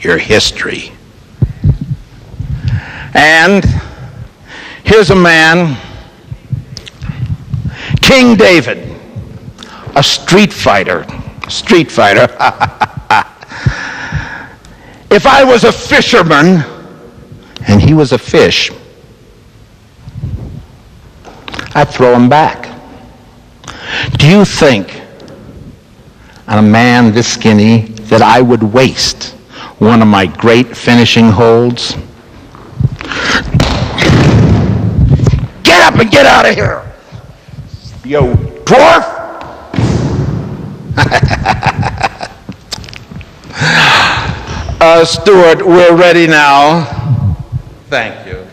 your history. And here's a man, King David, a street fighter. Street fighter. if I was a fisherman and he was a fish, I'd throw him back. Do you think on a man this skinny that I would waste one of my great finishing holds? Get up and get out of here, you dwarf! uh, Stuart, we're ready now. Thank you.